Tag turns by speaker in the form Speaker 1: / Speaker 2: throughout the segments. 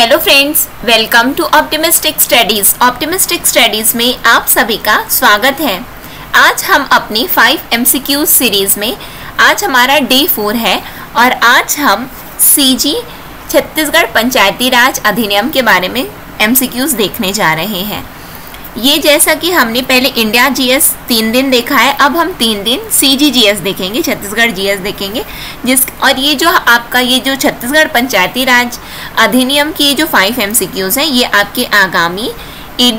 Speaker 1: Hello friends welcome to optimistic studies optimistic studies में आप सभी का स्वागत है। आज हम अपनी फाइव एम सीरीज़ में आज हमारा डे फोर है और आज हम सीजी छत्तीसगढ़ पंचायती राज अधिनियम के बारे में एमसीक्यूज देखने जा रहे हैं। ये जैसा कि हमने पहले इंडिया जीएस तीन दिन देखा है, अब हम तीन दिन सीजीजीएस देखेंगे, छत्तीसगढ़ जीएस देखेंगे, जिस और ये जो आपका, ये जो छत्तीसगढ़ पंचायती राज अधिनियम की जो फाइव एमसीक्यूज हैं, ये आपके आगामी ए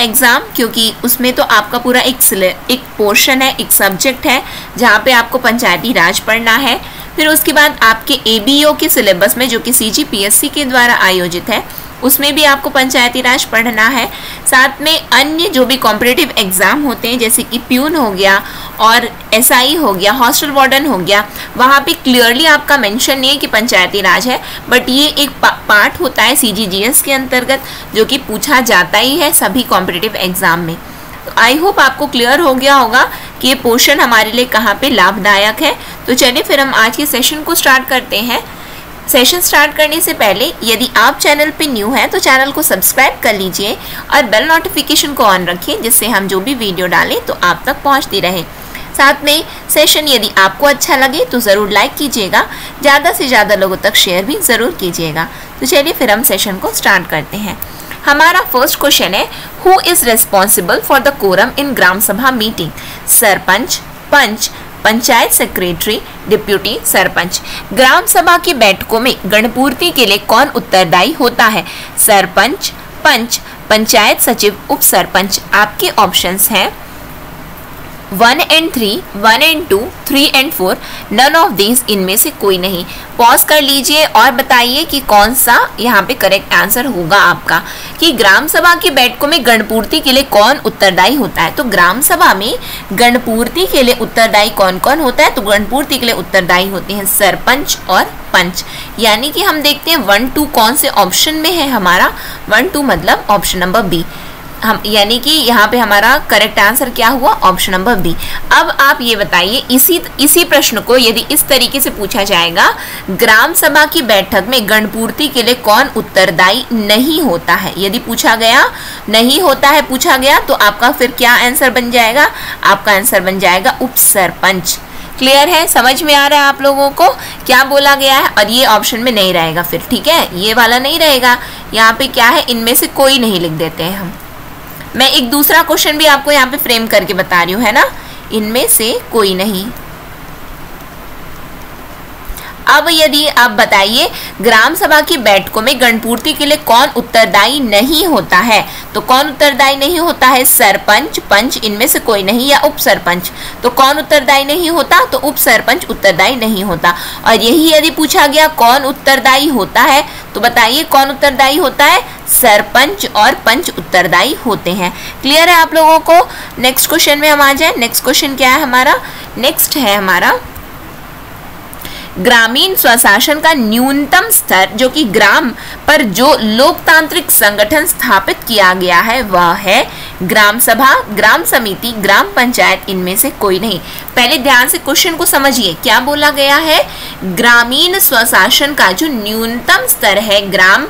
Speaker 1: एग्ज़ाम क्योंकि उसमें तो आपका पूरा एक एक पोर्शन है, एक सब्जेक्ट है, जहाँ पे आपको पंचायती राज पढ़ना है। फिर उसके बाद आपके ए के सिलेबस में, जो कि सीजीपीएससी के द्वारा आयोजित है उसमें भी आपको पंचायती राज पढ़ना है। साथ में अन्य जो भी कॉम्पिटेटिव एग्ज़ाम होते हैं जैसे कि प्यून हो गया और एसआई हो गया हॉस्टल वार्डन हो गया वहाँ पे क्लियरली आपका मेंशन नहीं है कि पंचायती राज है बट ये एक पा, पार्ट होता है सीजीजीएस के अंतर्गत जो कि पूछा जाता ही है सभी कॉम्पिटेटिव एग्ज़ाम में। तो आई होप आपको क्लियर हो गया होगा कि ये पोर्शन हमारे लिए कहाँ पे लाभदायक है। तो चलिए फिर हम आज के सेशन को स्टार्ट करते हैं। सेशन स्टार्ट करने से पहले, यदि आप चैनल पे न्यू हैं तो चैनल को सब्सक्राइब कर लीजिए और बेल नोटिफिकेशन को ऑन रखिए, जिससे हम जो भी वीडियो डालें तो आप तक पहुँचती रहे। साथ में सेशन यदि आपको अच्छा लगे तो ज़रूर लाइक कीजिएगा। ज़्यादा से ज़्यादा लोगों तक शेयर भी ज़रूर कीजिएगा। तो चलिए फिर हम सेशन को स्टार्ट करते हैं। हमारा फ़र्स्ट क्वेश्चन है who is responsible for the quorum in gram sabha meeting sarpanch, panch panchayat secretary deputy sarpanch. Gram sabha की बैठकों में गणपूर्ति के लिए कौन उत्तरदायी होता है? सरपंच, पंच, पंचायत सचिव, उप सरपंच। आपके ऑप्शन हैं? One and three, one and two, three and four none of these इनमें से कोई नहीं। पॉज कर लीजिए और बताइए कि कौन सा यहाँ पे करेक्ट आंसर होगा आपका। कि ग्राम सभा की बैठकों में गणपूर्ति के लिए कौन उत्तरदायी होता है? तो ग्राम सभा में गणपूर्ति के लिए उत्तरदायी कौन कौन होता है? तो गणपूर्ति के लिए उत्तरदायी होते हैं सरपंच और पंच। यानी कि हम देखते हैं वन टू कौन से ऑप्शन में है हमारा? वन टू मतलब ऑप्शन नंबर बी हम, यानी कि यहाँ पे हमारा करेक्ट आंसर क्या हुआ? ऑप्शन नंबर बी अब आप ये बताइए, इसी इसी प्रश्न को यदि इस तरीके से पूछा जाएगा, ग्राम सभा की बैठक में गणपूर्ति के लिए कौन उत्तरदायी नहीं होता है? यदि पूछा गया, नहीं होता है, पूछा गया तो आपका फिर क्या आंसर बन जाएगा? आपका आंसर बन जाएगा उप सरपंच। क्लियर है? समझ में आ रहा है आप लोगों को? क्या बोला गया है? और ये ऑप्शन में नहीं रहेगा फिर, ठीक है? ये वाला नहीं रहेगा। यहाँ पे क्या है? इनमें से कोई नहीं लिख देते हैं हम। मैं एक दूसरा क्वेश्चन भी आपको यहाँ पे फ्रेम करके बता रही हूँ, है ना? इनमें से कोई नहीं। अब यदि आप बताइए, ग्राम सभा की बैठकों में गणपूर्ति के लिए कौन उत्तरदायी नहीं होता है? तो कौन उत्तरदायी नहीं होता है? सरपंच, पंच, इनमें से कोई नहीं, या उप सरपंच तो कौन उत्तरदायी नहीं होता? तो उप सरपंच उत्तरदायी नहीं होता। और यही यदि पूछा गया, कौन उत्तरदायी होता है? तो बताइए, कौन उत्तरदायी होता है? सरपंच और पंच उत्तरदायी होते हैं। क्लियर है आप लोगों को? नेक्स्ट क्वेश्चन में हम आ जाए। नेक्स्ट क्वेश्चन क्या है हमारा? नेक्स्ट है हमारा ग्रामीण स्वशासन का न्यूनतम स्तर, जो कि ग्राम पर जो लोकतांत्रिक संगठन स्थापित किया गया है, वह है ग्राम सभा, ग्राम समिति, ग्राम पंचायत। इनमें से कोई नहीं। पहले ध्यान से क्वेश्चन को समझिए। क्या बोला गया है? ग्रामीण स्वशासन का जो न्यूनतम स्तर है, ग्राम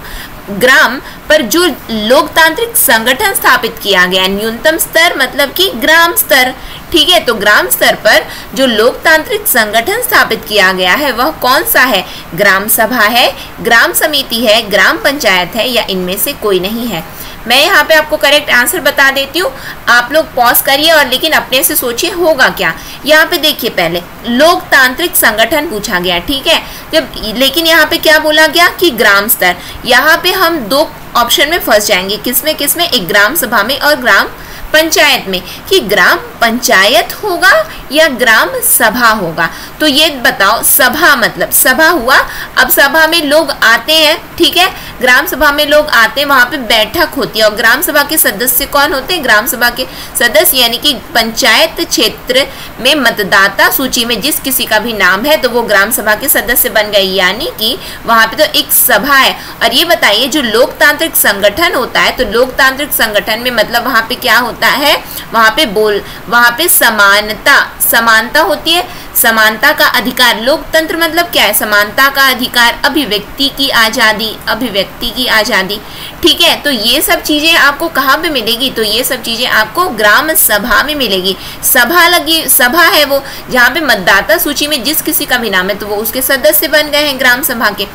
Speaker 1: ग्राम पर जो लोकतांत्रिक संगठन स्थापित किया गया, न्यूनतम स्तर मतलब कि ग्राम स्तर। ठीक है तो ग्राम स्तर पर जो लोकतांत्रिक संगठन स्थापित किया गया है, वह कौन सा है? ग्राम सभा है, ग्राम समिति है, ग्राम पंचायत है, या इनमें से कोई नहीं है। मैं यहाँ पे आपको करेक्ट आंसर बता देती हूँ। आप लोग पॉज करिए और लेकिन अपने से सोचिए होगा क्या। यहाँ पे देखिए पहले, लोकतांत्रिक संगठन पूछा गया, ठीक है? जब लेकिन यहाँ पे क्या बोला गया कि ग्राम स्तर। यहाँ पे हम दो ऑप्शन में फंस जाएँगे, किसमें किसमें? एक ग्राम सभा में और ग्राम पंचायत में कि ग्राम पंचायत होगा या ग्राम सभा होगा। तो ये बताओ, सभा मतलब सभा हुआ। अब सभा में लोग आते हैं, ठीक है? ग्राम सभा में लोग आते हैं, वहाँ पे बैठक होती है। और ग्राम सभा के सदस्य कौन होते हैं? ग्राम सभा के सदस्य, यानी कि पंचायत क्षेत्र में मतदाता सूची में जिस किसी का भी नाम है तो वो ग्राम सभा के सदस्य बन गए। यानी कि वहाँ पे तो एक सभा है। और ये बताइए, जो लोकतांत्रिक संगठन होता है तो लोकतांत्रिक संगठन में मतलब वहाँ पे क्या होता होता है, वहाँ पे बोल, वहाँ पे समानता समानता होती है। समानता का अधिकार लोकतंत्र मतलब क्या है? समानता का अधिकार अभिव्यक्ति की आज़ादी, अभिव्यक्ति की आज़ादी। ठीक है तो ये सब चीज़ें आपको कहाँ पे मिलेगी? तो ये सब चीज़ें आपको ग्राम सभा में मिलेगी। सभा लगी, सभा है वो, जहाँ पे मतदाता सूची में जिस किसी का भी नाम है तो वो उसके सदस्य बन गए हैं ग्राम सभा के।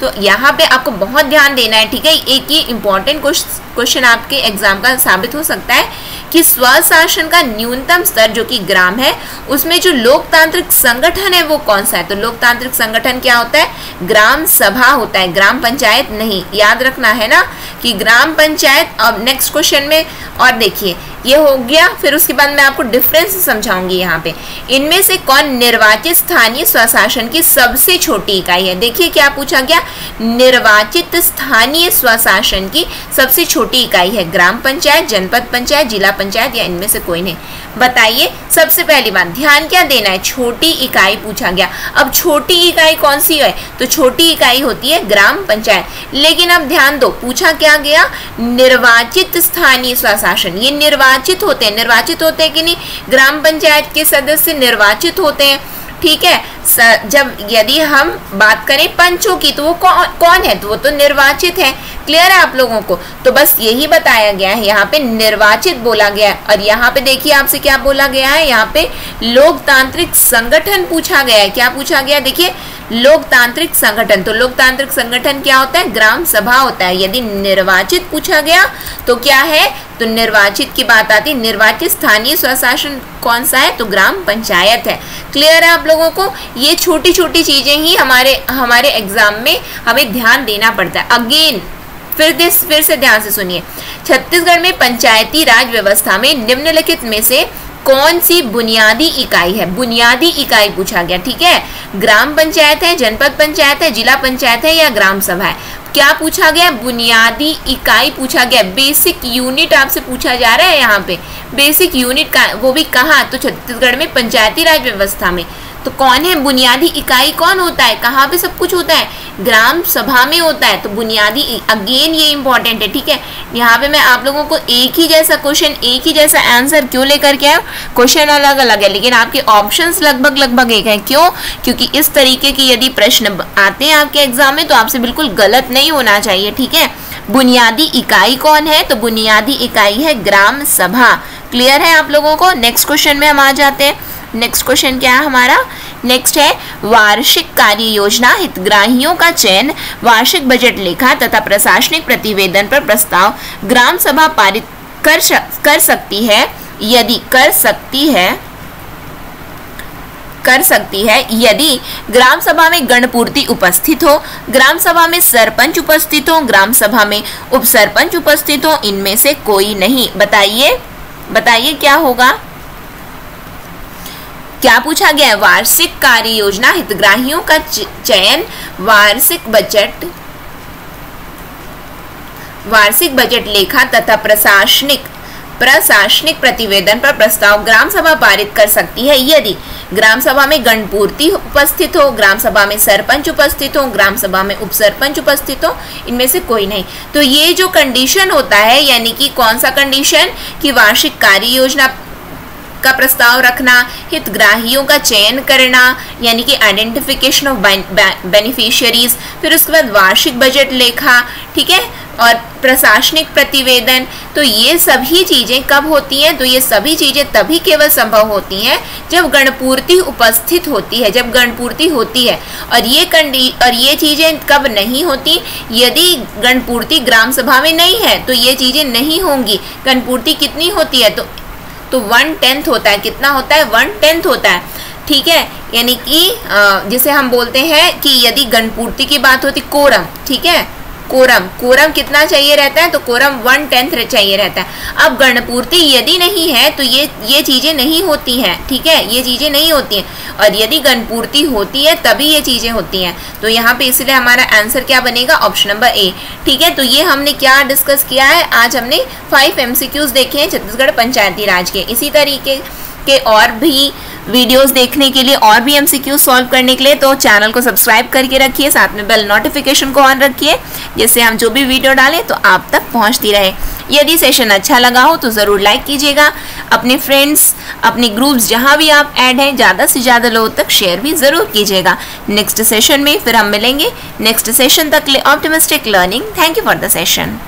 Speaker 1: तो यहाँ पे आपको बहुत ध्यान देना है, ठीक है? एक ये इंपॉर्टेंट क्वेश्चन आपके एग्ज़ाम का साबित हो सकता है कि स्वशासन का न्यूनतम स्तर जो कि ग्राम है, उसमें जो लोकतांत्रिक संगठन है वो कौन सा है? तो लोकतांत्रिक संगठन क्या होता है? ग्राम सभा होता है, ग्राम पंचायत नहीं। याद रखना है ना कि ग्राम पंचायत, अब नेक्स्ट क्वेश्चन में और देखिए ये हो गया, फिर उसके बाद मैं आपको डिफरेंस समझाऊँगी यहाँ पे। इनमें से कौन निर्वाचित स्थानीय स्वशासन की सबसे छोटी इकाई है? देखिए क्या पूछा गया। निर्वाचित स्थानीय स्वशासन की सबसे छोटी इकाई है। ग्राम पंचायत, जनपद पंचायत, जिला पंचायत या इनमें से कोई नहीं। बताइए, सबसे पहली बात, ध्यान क्या देना है? छोटी इकाई पूछा गया। अब छोटी इकाई कौन सी है? तो छोटी इकाई होती है ग्राम पंचायत। लेकिन अब ध्यान दो, पूछा क्या गया? निर्वाचित स्थानीय स्वशासन। ये निर्वाचित होते हैं। निर्वाचित होते हैं कि नहीं? ग्राम पंचायत के सदस्य निर्वाचित होते हैं। ठीक है? जब यदि हम बात करें पंचों की तो वो कौन कौन है? तो वो तो निर्वाचित है। क्लियर है आप लोगों को? तो बस यही बताया गया है। यहाँ पे निर्वाचित बोला गया है। और यहाँ पे देखिए आपसे क्या बोला गया है। यहाँ पे लोकतांत्रिक संगठन पूछा गया है। क्या पूछा गया? देखिए, लोकतांत्रिक संगठन। तो लोकतांत्रिक संगठन क्या होता है? ग्राम सभा होता है। यदि निर्वाचित पूछा गया तो क्या है? तो निर्वाचित की बात आती है निर्वाचित स्थानीय स्वशासन कौन सा है? तो ग्राम पंचायत है। क्लियर है आप लोगों को? ये छोटी छोटी चीज़ें ही हमारे हमारे एग्ज़ाम में हमें ध्यान देना पड़ता है। अगेन फिर दिस, फिर से ध्यान से सुनिए। छत्तीसगढ़ में पंचायती राज व्यवस्था में निम्नलिखित में से कौन सी बुनियादी इकाई है? बुनियादी इकाई पूछा गया, ठीक है? ग्राम पंचायत है, जनपद पंचायत है, जिला पंचायत है या ग्राम सभा है? क्या पूछा गया? बुनियादी इकाई पूछा गया। बेसिक यूनिट आपसे पूछा जा रहा है यहाँ पे। बेसिक यूनिट का, वो भी कहा? तो छत्तीसगढ़ में पंचायती राज व्यवस्था में। तो कौन है बुनियादी इकाई? कौन होता है? कहाँ पे सब कुछ होता है? ग्राम सभा में होता है तो बुनियादी अगेन ये इंपॉर्टेंट है, ठीक है? यहाँ पे मैं आप लोगों को एक ही जैसा क्वेश्चन एक ही जैसा आंसर क्यों लेकर के आया? क्वेश्चन अलग अलग है, लेकिन आपके ऑप्शंस लगभग लगभग एक हैं। क्यों? क्योंकि इस तरीके के यदि प्रश्न आते हैं आपके एग्ज़ाम में तो आपसे बिल्कुल गलत नहीं होना चाहिए, ठीक है? बुनियादी इकाई कौन है? तो बुनियादी इकाई है ग्राम सभा। क्लियर है आप लोगों को? नेक्स्ट क्वेश्चन में हम आ जाते हैं। नेक्स्ट क्वेश्चन क्या है हमारा? नेक्स्ट है, वार्षिक कार्य योजना हितग्राहियों का चयन, वार्षिक बजट लेखा तथा प्रशासनिक प्रतिवेदन पर प्रस्ताव ग्राम सभा पारित कर कर सकती है। यदि कर सकती है, कर सकती है, यदि ग्राम सभा में गणपूर्ति उपस्थित हो, ग्राम सभा में सरपंच उपस्थित हो, ग्राम सभा में उप सरपंच उपस्थित हो, इनमें से कोई नहीं। बताइए बताइए क्या होगा? क्या पूछा गया है? वार्षिक कार्य योजना हितग्राहियों का चयन, वार्षिक बजट। वार्षिक बजट लेखा तथा प्रशासनिक प्रशासनिक प्रतिवेदन पर प्रस्ताव ग्राम सभा पारित कर सकती है। यदि ग्राम सभा में गणपूर्ति उपस्थित हो, ग्राम सभा में सरपंच उपस्थित हो, ग्राम सभा में उप सरपंच उपस्थित हो, इनमें से कोई नहीं। तो ये जो कंडीशन होता है, यानी कि कौन सा कंडीशन कि वार्षिक कार्य योजना का प्रस्ताव रखना, हितग्राहियों का चयन करना, यानी कि आइडेंटिफिकेशन ऑफ़ बेनिफिशियरीज फिर उसके बाद वार्षिक बजट लेखा, ठीक है? और प्रशासनिक प्रतिवेदन तो ये सभी चीज़ें कब होती हैं? तो ये सभी चीज़ें तभी केवल संभव होती हैं, जब गणपूर्ति उपस्थित होती है, जब गणपूर्ति होती है। और ये कंडी, और ये चीज़ें कब नहीं होती? यदि गणपूर्ति ग्राम सभा में नहीं है तो ये चीज़ें नहीं होंगी। गणपूर्ति कितनी होती है? तो तो वन टेंथ होता है। कितना होता है? वन टेंथ होता है। ठीक है? यानी कि जिसे हम बोलते हैं कि यदि गणपूर्ति की बात होती, कोरम। ठीक है? कोरम। कोरम कितना चाहिए रहता है? तो कोरम वन टेंथ चाहिए रहता है। अब गणपूर्ति यदि नहीं है तो ये ये चीज़ें नहीं होती हैं, ठीक है? ये चीज़ें नहीं होती हैं। और यदि गणपूर्ति होती है, तभी ये चीज़ें होती हैं। तो यहाँ पे इसलिए हमारा आंसर क्या बनेगा? ऑप्शन नंबर ए, ठीक है? तो ये हमने क्या डिस्कस किया है? आज हमने फाइव एम देखे हैं, छत्तीसगढ़ पंचायती राज के। इसी तरीके के और भी वीडियोस देखने के लिए और भी एमसीक्यू सॉल्व करने के लिए तो चैनल को सब्सक्राइब करके रखिए, साथ में बेल नोटिफिकेशन को ऑन रखिए। जिससे हम जो भी वीडियो डालें तो आप तक पहुँचती रहे। यदि सेशन अच्छा लगा हो तो ज़रूर लाइक कीजिएगा। अपने फ्रेंड्स अपने ग्रुप्स जहाँ भी आप ऐड हैं, ज़्यादा से ज़्यादा लोगों तक शेयर भी ज़रूर कीजिएगा। नेक्स्ट सेशन में फिर हम मिलेंगे। नेक्स्ट सेशन तक optimistic learning thank you for the session